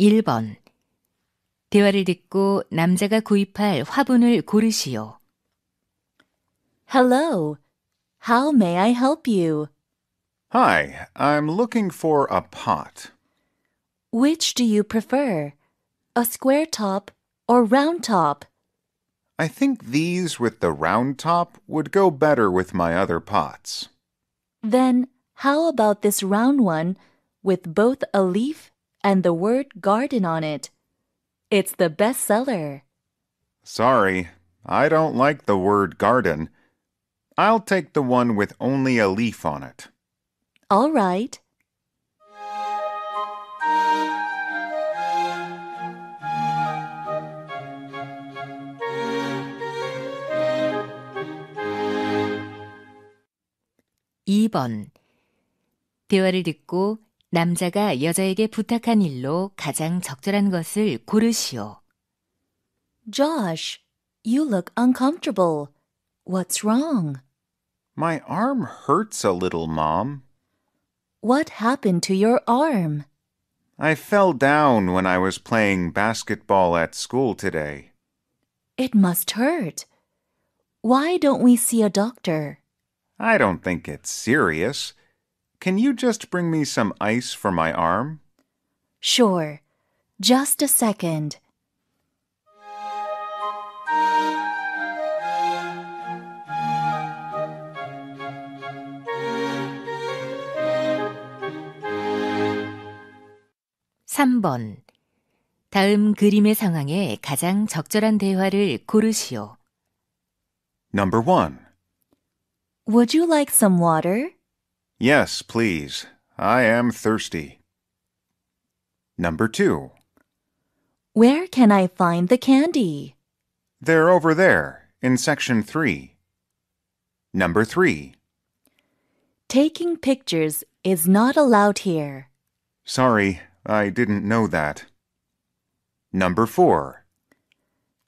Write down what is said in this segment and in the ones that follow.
1번. 대화를 듣고 남자가 구입할 화분을 고르시오. Hello. How may I help you? Hi, I'm looking for a pot. Which do you prefer? A square top or round top? I think these with the round top would go better with my other pots. Then how about this round one with both a leaf and the word garden on it? It's the best seller. Sorry, I don't like the word garden. I'll take the one with only a leaf on it. All right. 이 번 대화를 듣고 남자가 여자에게 부탁한 일로 가장 적절한 것을 고르시오. Josh, you look uncomfortable. What's wrong? My arm hurts a little, Mom. What happened to your arm? I fell down when I was playing basketball at school today. It must hurt. Why don't we see a doctor? I don't think it's serious. Can you just bring me some ice for my arm? Sure. Just a second. 삼 번 다음 그림의 상황에 가장 적절한 대화를 고르시오. Number one. Would you like some water? Yes, please. I am thirsty. Number two. Where can I find the candy? They're over there in section three. Number three. Taking pictures is not allowed here. Sorry, I didn't know that. Number four.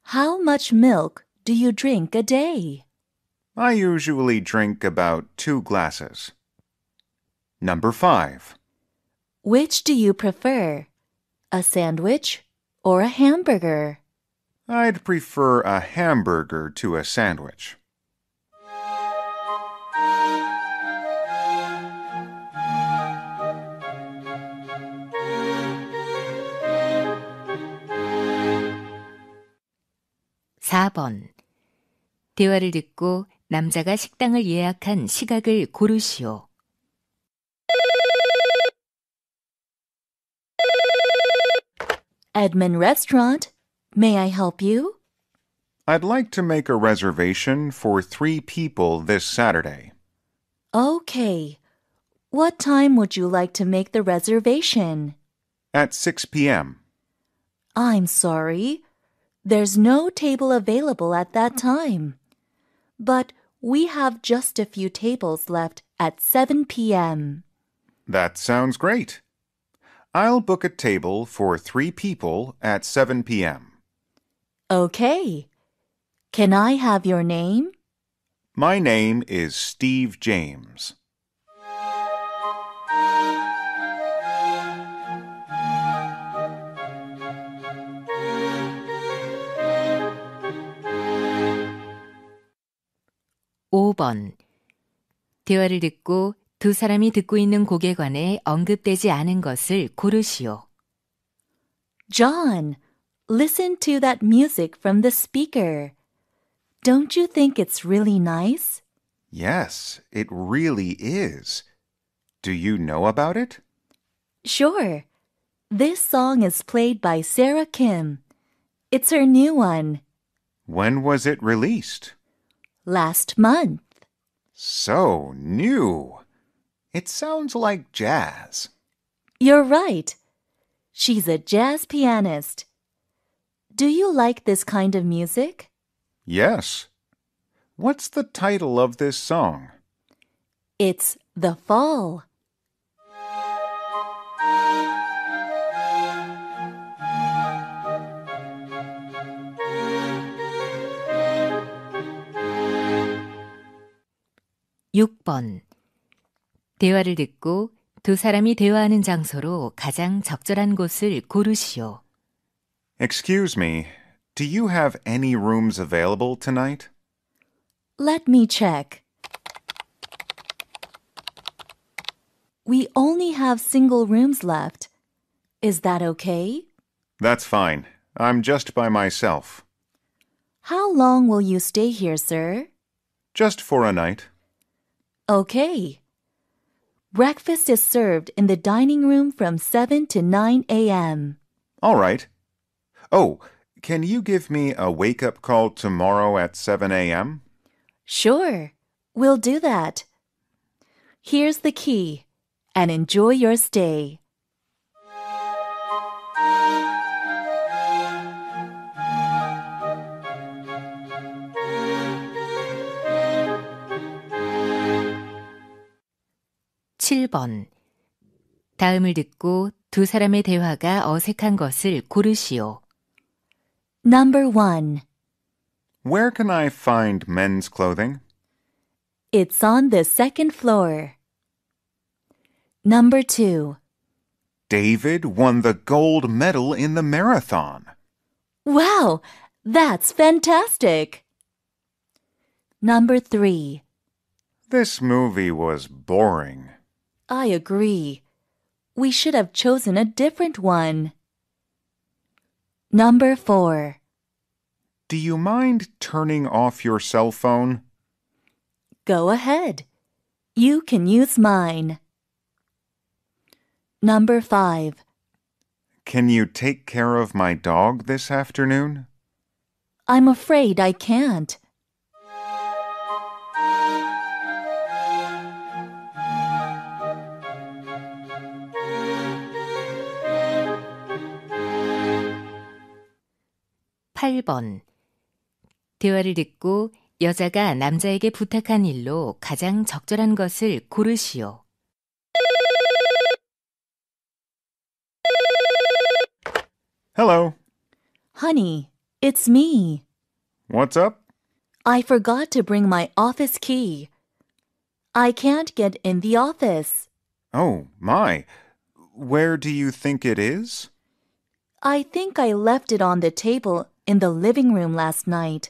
How much milk do you drink a day? I usually drink about two glasses. Number five. Which do you prefer? A sandwich or a hamburger? I'd prefer a hamburger to a sandwich. 사 번 대화를 듣고 남자가 식당을 예약한 시각을 고르시오. Edmund Restaurant. May I help you? I'd like to make a reservation for three people this Saturday. Okay. What time would you like to make the reservation? At 6 p.m. I'm sorry. There's no table available at that time. But we have just a few tables left at 7 p.m. That sounds great. I'll book a table for three people at 7 p.m. Okay. Can I have your name? My name is Steve James. 오 번 대화를 듣고 두 사람이 듣고 있는 곡에 관해 언급되지 않은 것을 고르시오. John, listen to that music from the speaker. Don't you think it's really nice? Yes, it really is. Do you know about it? Sure. This song is played by Sarah Kim. It's her new one. When was it released? Last month. So new. It sounds like jazz. You're right. She's a jazz pianist. Do you like this kind of music? Yes. What's the title of this song? It's The Fall. 육번 대화를 듣고 두 사람이 대화하는 장소로 가장 적절한 곳을 고르시오. Excuse me, do you have any rooms available tonight? Let me check. We only have single rooms left. Is that okay? That's fine. I'm just by myself. How long will you stay here, sir? Just for a night. Okay. Breakfast is served in the dining room from 7 to 9 a.m. All right. Oh, can you give me a wake up call tomorrow at 7 a.m.? Sure, we'll do that. Here's the key, and enjoy your stay. 칠 번 다음을 듣고 두 사람의 대화가 어색한 것을 고르시오. Number 1. Where can I find men's clothing? It's on the second floor. Number 2. David won the gold medal in the marathon. Wow, that's fantastic. Number 3. This movie was boring. I agree. We should have chosen a different one. Number 4. Do you mind turning off your cell phone? Go ahead. You can use mine. Number 5. Can you take care of my dog this afternoon? I'm afraid I can't. 팔 번 대화를 듣고 여자가 남자에게 부탁한 일로 가장 적절한 것을 고르시오. Hello. Honey, it's me. What's up? I forgot to bring my office key. I can't get in the office. Oh, my. Where do you think it is? I think I left it on the table in the living room last night.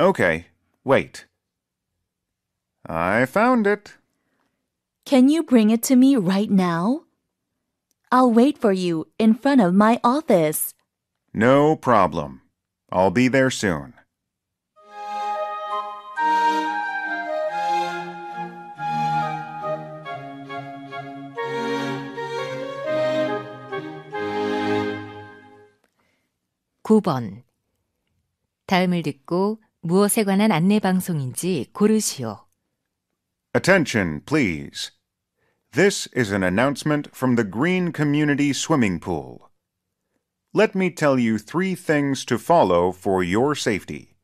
Okay, wait. I found it. Can you bring it to me right now? I'll wait for you in front of my office. No problem. I'll be there soon. 구번 다음을 듣고 무엇에 관한 안내 방송인지 고르시오. Attention, please. This is an announcement from the Green Community Swimming Pool. Let me tell you three things to follow for your safety.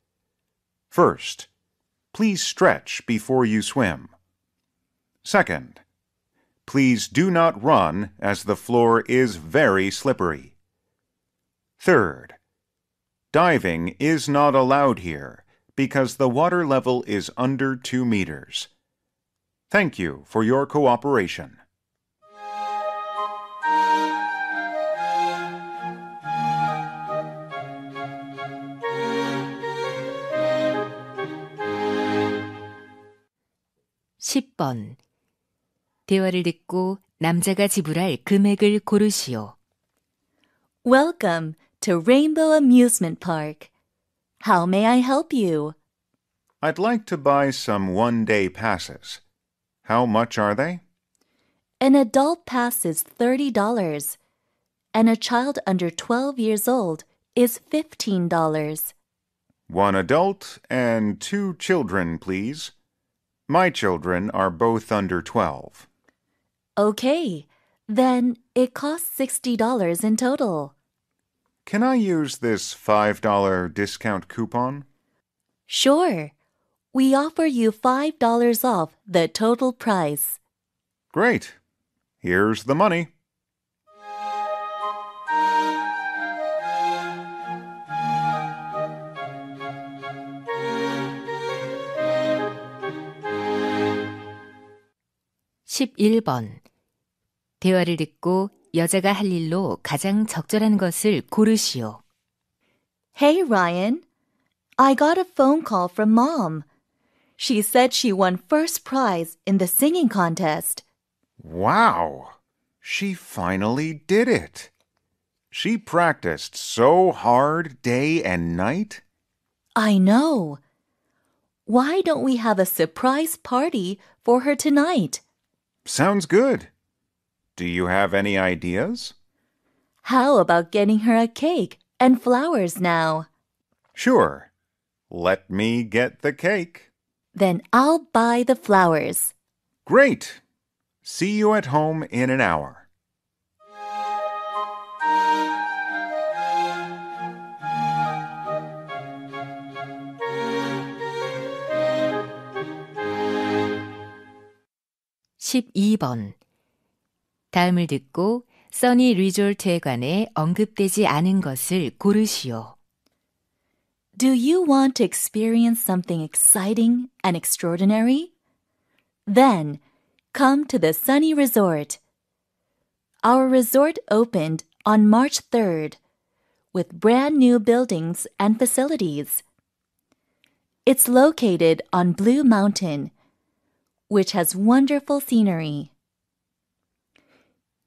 First, please stretch before you swim. Second, please do not run as the floor is very slippery. Third, diving is not allowed here because the water level is under 2 meters. Thank you for your cooperation. 십 번 대화를 듣고 남자가 지불할 금액을 고르시오. Welcome to Rainbow Amusement Park. How may I help you? I'd like to buy some one day passes. How much are they? An adult pass is $30, and a child under 12 years old is $15. One adult and two children, please. My children are both under 12. Okay, then it costs $60 in total. Can I use this $5 discount coupon? Sure. We offer you $5 off the total price. Great. Here's the money. 십일 번 대화를 듣고 여자가 할 일로 가장 적절한 것을 고르시오. Hey, Ryan. I got a phone call from mom. She said she won first prize in the singing contest. Wow! She finally did it. She practiced so hard day and night. I know. Why don't we have a surprise party for her tonight? Sounds good. Do you have any ideas? How about getting her a cake and flowers now? Sure. Let me get the cake. Then I'll buy the flowers. Great. See you at home in an hour. (12번) 다음을 듣고 써니 리조트에 관해 언급되지 않은 것을 고르시오. Do you want to experience something exciting and extraordinary? Then come to the Sunny Resort. Our resort opened on March 3rd with brand new buildings and facilities. It's located on Blue Mountain, which has wonderful scenery.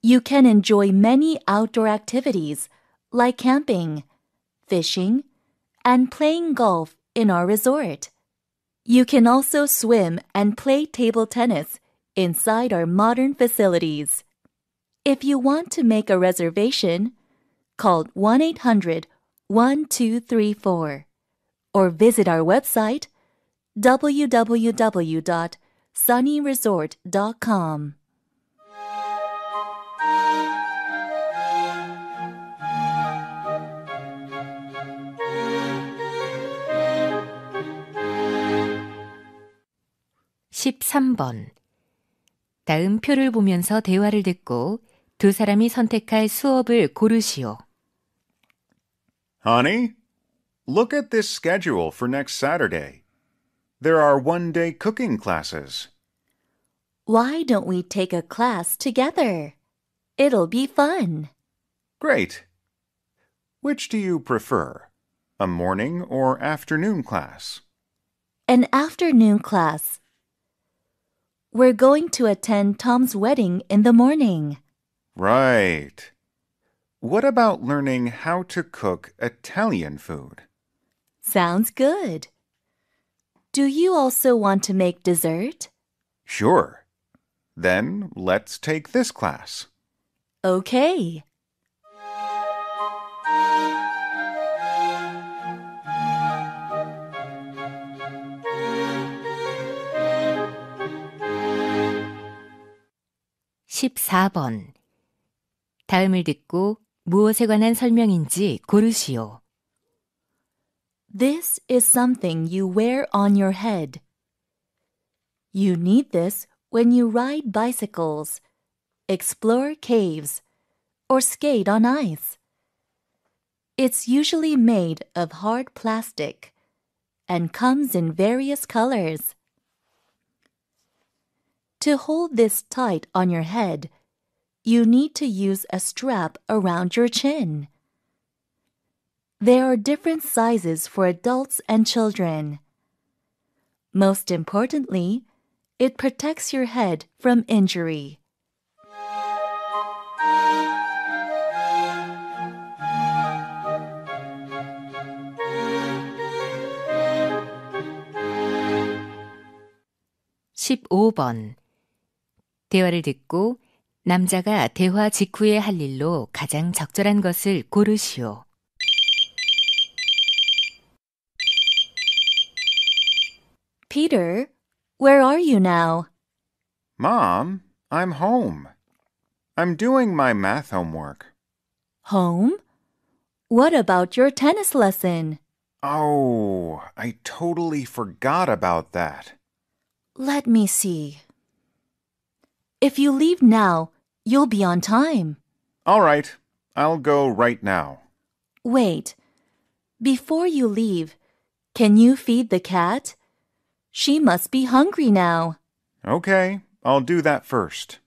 You can enjoy many outdoor activities like camping, fishing, and playing golf in our resort. You can also swim and play table tennis inside our modern facilities. If you want to make a reservation, call 1 800 1234 or visit our website www.sunnyresort.com. 십삼 번 다음 표를 보면서 대화를 듣고 두 사람이 선택할 수업을 고르시오. Honey, look at this schedule for next Saturday. There are one day cooking classes. Why don't we take a class together? It'll be fun. Great. Which do you prefer, a morning or afternoon class? An afternoon class. we're going to attend Tom's wedding in the morning. Right. What about learning how to cook Italian food? Sounds good. Do you also want to make dessert? Sure. Then let's take this class. Okay. 십사 번 다음을 듣고 무엇에 관한 설명인지 고르시오. This is something you wear on your head. You need this when you ride bicycles, explore caves, or skate on ice. It's usually made of hard plastic and comes in various colors. To hold this tight on your head, you need to use a strap around your chin. There are different sizes for adults and children. Most importantly, it protects your head from injury. (15번) 대화를 듣고 남자가 대화 직후에 할 일로 가장 적절한 것을 고르시오. Peter, where are you now? Mom, I'm home. I'm doing my math homework. Home? What about your tennis lesson? Oh, I totally forgot about that. Let me see. If you leave now, you'll be on time. All right. I'll go right now. Wait. Before you leave, can you feed the cat? She must be hungry now. Okay, I'll do that first.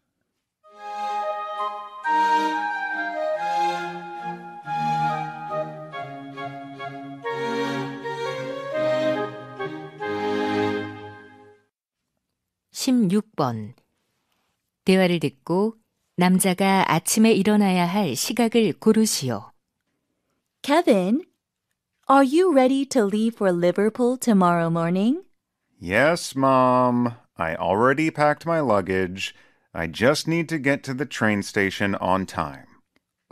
(16번) 대화를 듣고 남자가 아침에 일어나야 할 시각을 고르시오. Kevin, are you ready to leave for Liverpool tomorrow morning? Yes, Mom. I already packed my luggage. I just need to get to the train station on time.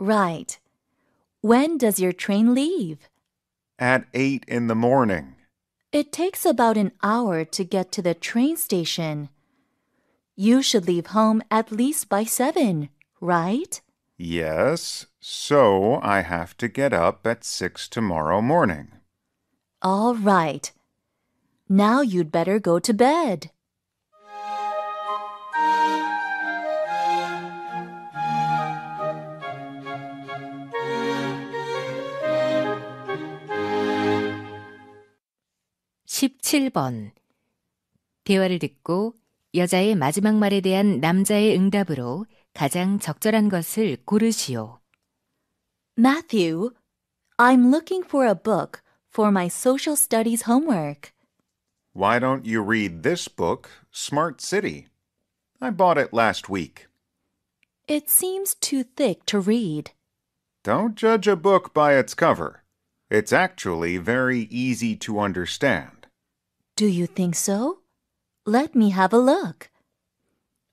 Right. When does your train leave? At 8 in the morning. It takes about an hour to get to the train station. You should leave home at least by 7, right? Yes, so I have to get up at 6 tomorrow morning. All right. Now you'd better go to bed. 십칠 번 대화를 듣고 여자의 마지막 말에 대한 남자의 응답으로 가장 적절한 것을 고르시오. Matthew, I'm looking for a book for my social studies homework. Why don't you read this book, Smart City? I bought it last week. It seems too thick to read. Don't judge a book by its cover. It's actually very easy to understand. Do you think so? Let me have a look.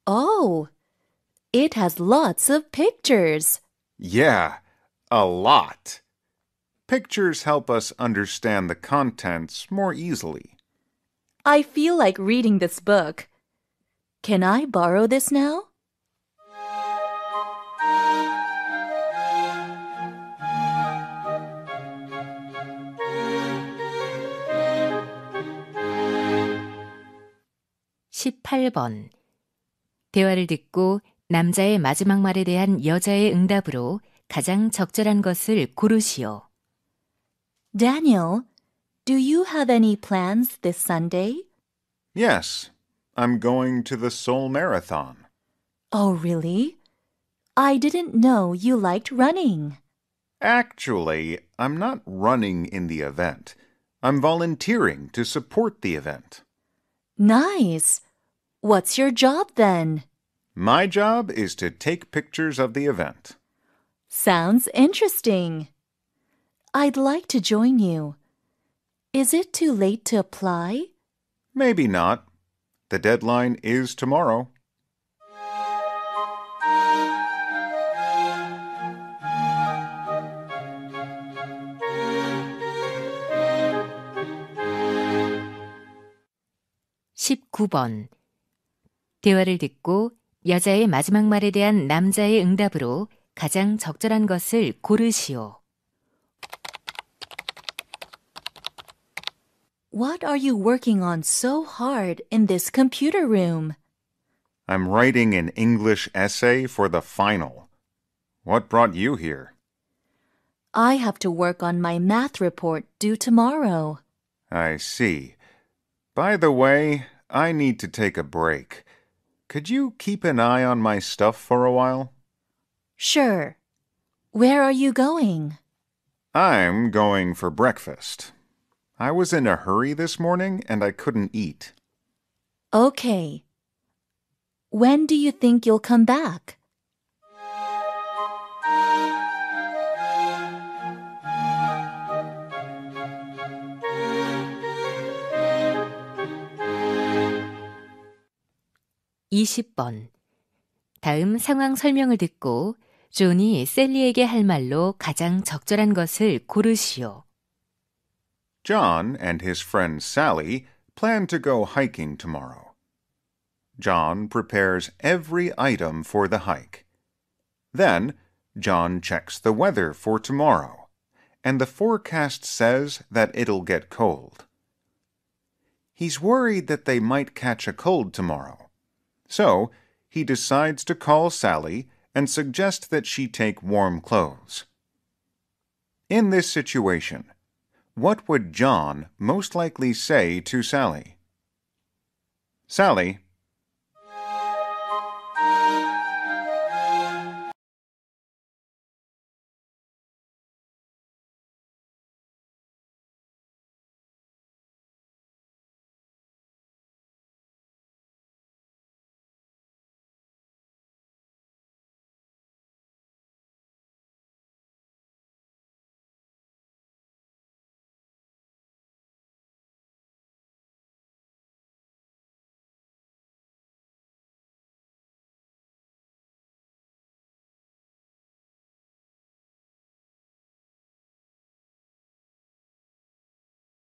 Oh, it has lots of pictures. Yeah, a lot. Pictures help us understand the contents more easily. I feel like reading this book. Can I borrow this now? 십팔 번 대화를 듣고 남자의 마지막 말에 대한 여자의 응답으로 가장 적절한 것을 고르시오. Daniel, do you have any plans this Sunday? Yes, I'm going to the Seoul Marathon. Oh, really? I didn't know you liked running. Actually, I'm not running in the event. I'm volunteering to support the event. Nice. What's your job then? My job is to take pictures of the event. Sounds interesting. I'd like to join you. Is it too late to apply? Maybe not. The deadline is tomorrow. (19번) 대화를 듣고 여자의 마지막 말에 대한 남자의 응답으로 가장 적절한 것을 고르시오. What are you working on so hard in this computer room? I'm writing an English essay for the final. What brought you here? I have to work on my math report due tomorrow. I see. By the way, I need to take a break. Could you keep an eye on my stuff for a while? Sure. Where are you going? I'm going for breakfast. I was in a hurry this morning and I couldn't eat. Okay. When do you think you'll come back? 20번. 다음 상황 설명을 듣고 존이 샐리에게 할 말로 가장 적절한 것을 고르시오. John and his friend Sally plan to go hiking tomorrow. John prepares every item for the hike. Then, John checks the weather for tomorrow, and the forecast says that it'll get cold. He's worried that they might catch a cold tomorrow, so he decides to call Sally and suggest that she take warm clothes. In this situation, what would John most likely say to Sally? Sally,